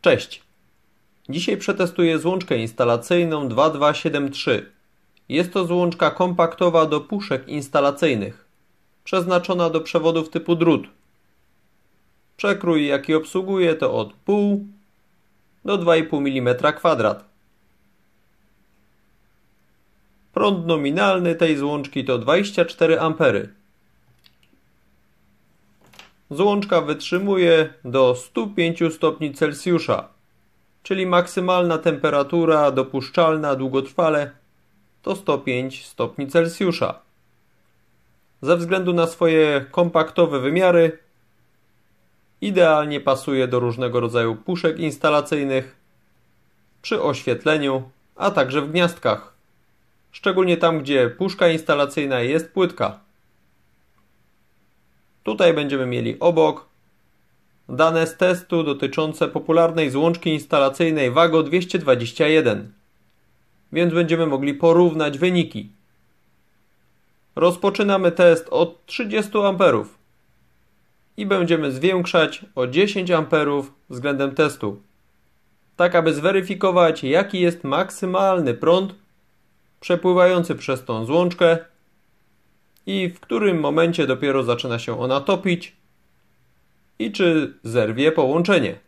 Cześć. Dzisiaj przetestuję złączkę instalacyjną 2273. Jest to złączka kompaktowa do puszek instalacyjnych, przeznaczona do przewodów typu drut. Przekrój jaki obsługuje to od 0,5 do 2,5 mm kwadrat. Prąd nominalny tej złączki to 24 A. Złączka wytrzymuje do 105 stopni Celsjusza, czyli maksymalna temperatura dopuszczalna długotrwale to 105 stopni Celsjusza. Ze względu na swoje kompaktowe wymiary idealnie pasuje do różnego rodzaju puszek instalacyjnych przy oświetleniu, a także w gniazdkach. Szczególnie tam, gdzie puszka instalacyjna jest płytka. Tutaj będziemy mieli obok dane z testu dotyczące popularnej złączki instalacyjnej Wago 221, więc będziemy mogli porównać wyniki. Rozpoczynamy test od 30 A i będziemy zwiększać o 10 A względem testu, tak aby zweryfikować jaki jest maksymalny prąd przepływający przez tą złączkę i w którym momencie dopiero zaczyna się ona topić i czy zerwie połączenie.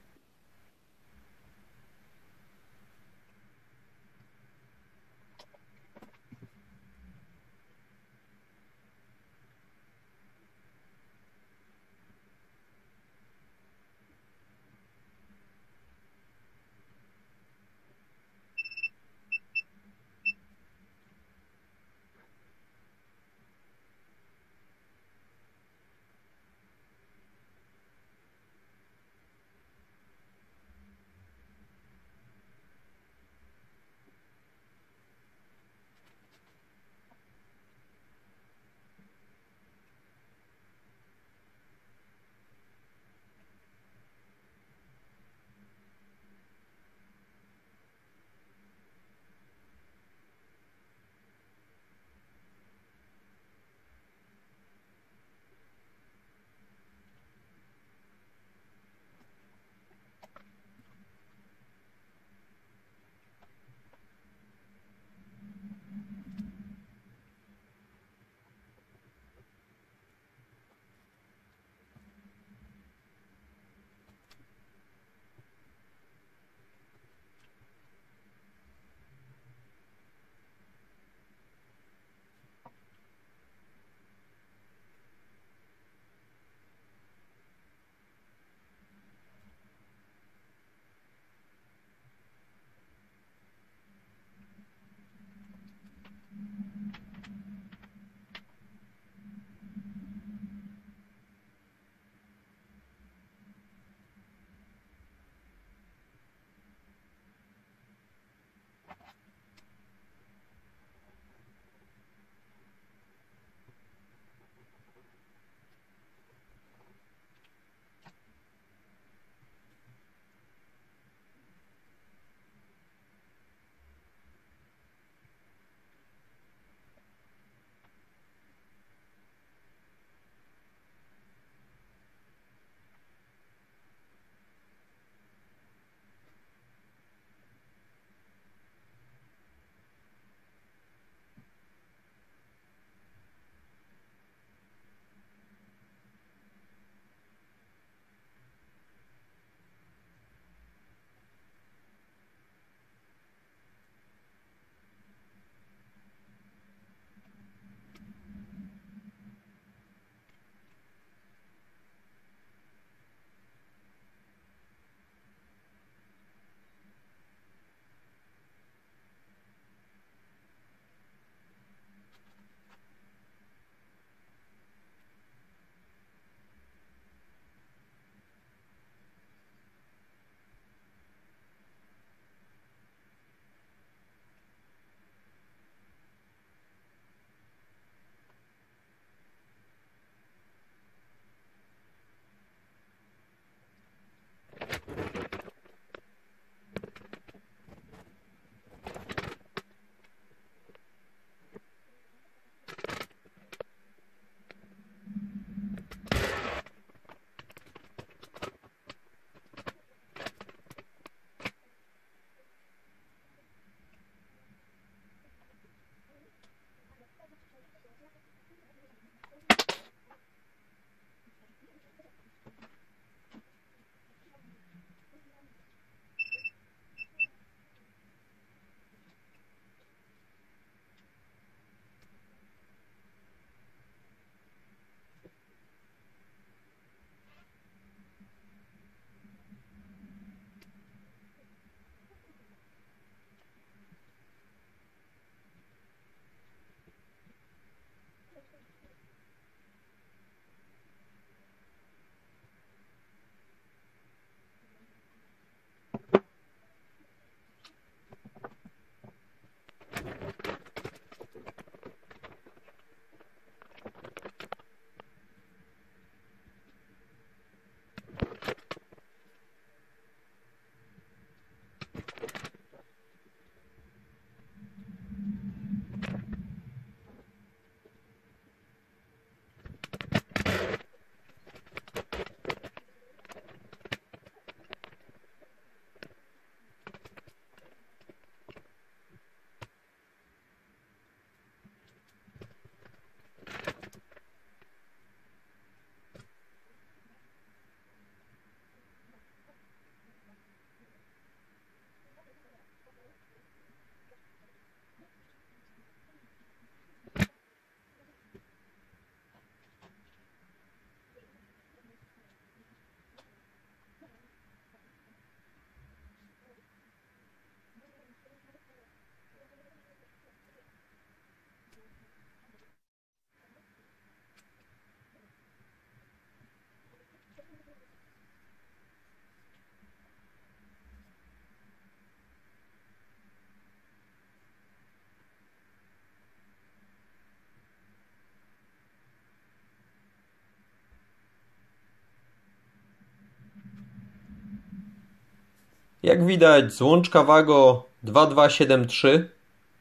Jak widać złączka Wago 2273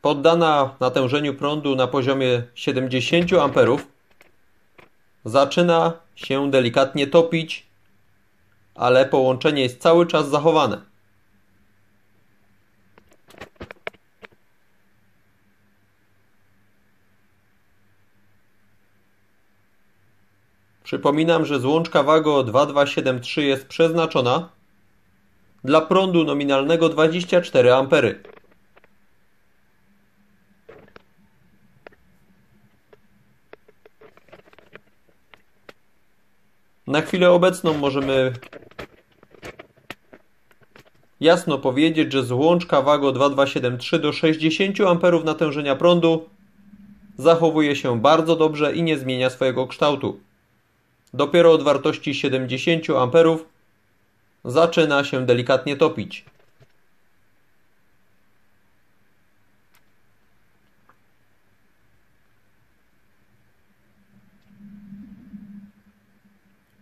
poddana natężeniu prądu na poziomie 70 A zaczyna się delikatnie topić, ale połączenie jest cały czas zachowane. Przypominam, że złączka Wago 2273 jest przeznaczona dla prądu nominalnego 24 A. Na chwilę obecną możemy jasno powiedzieć, że złączka Wago 2273 do 60 A natężenia prądu zachowuje się bardzo dobrze i nie zmienia swojego kształtu. Dopiero od wartości 70 A zaczyna się delikatnie topić.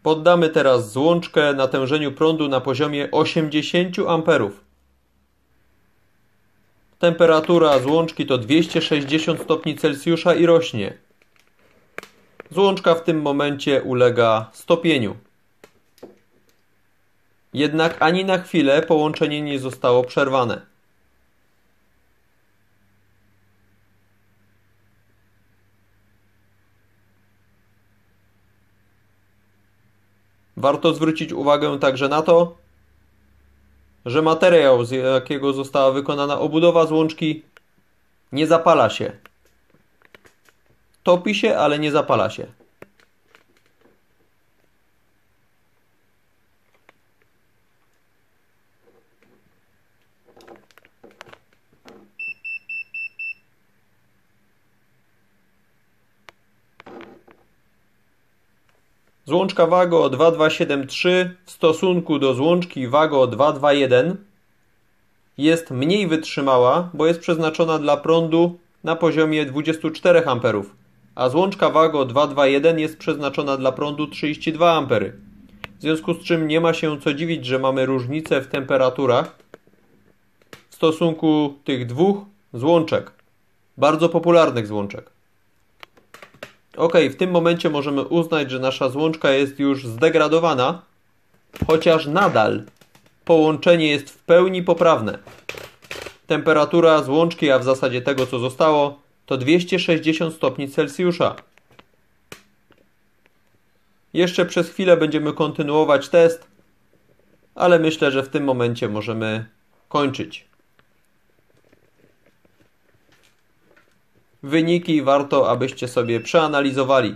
Poddamy teraz złączkę natężeniu prądu na poziomie 80 A. Temperatura złączki to 260 stopni Celsjusza i rośnie. Złączka w tym momencie ulega stopieniu. Jednak ani na chwilę połączenie nie zostało przerwane. Warto zwrócić uwagę także na to, że materiał, z jakiego została wykonana obudowa złączki, nie zapala się. Topi się, ale nie zapala się. Złączka Wago 2273 w stosunku do złączki Wago 221 jest mniej wytrzymała, bo jest przeznaczona dla prądu na poziomie 24 A, a złączka Wago 221 jest przeznaczona dla prądu 32 A. W związku z czym nie ma się co dziwić, że mamy różnicę w temperaturach w stosunku tych dwóch złączek, bardzo popularnych złączek. Ok, w tym momencie możemy uznać, że nasza złączka jest już zdegradowana, chociaż nadal połączenie jest w pełni poprawne. Temperatura złączki, a w zasadzie tego co zostało, to 260 stopni Celsjusza. Jeszcze przez chwilę będziemy kontynuować test, ale myślę, że w tym momencie możemy kończyć. Wyniki warto, abyście sobie przeanalizowali.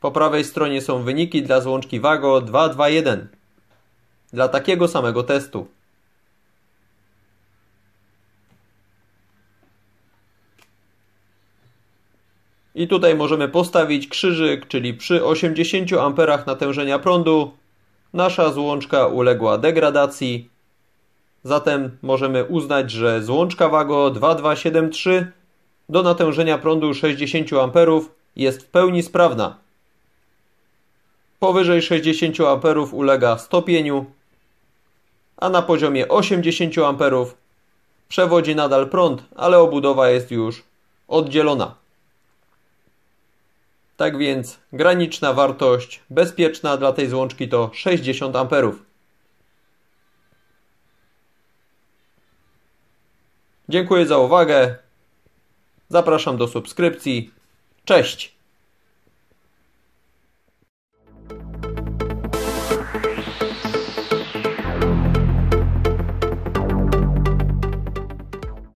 Po prawej stronie są wyniki dla złączki Wago 221. Dla takiego samego testu. I tutaj możemy postawić krzyżyk, czyli przy 80 A natężenia prądu nasza złączka uległa degradacji. Zatem możemy uznać, że złączka Wago 2273 do natężenia prądu 60 A jest w pełni sprawna. Powyżej 60 A ulega stopieniu, a na poziomie 80 A przewodzi nadal prąd, ale obudowa jest już oddzielona. Tak więc graniczna wartość bezpieczna dla tej złączki to 60 A. Dziękuję za uwagę. Zapraszam do subskrypcji. Cześć!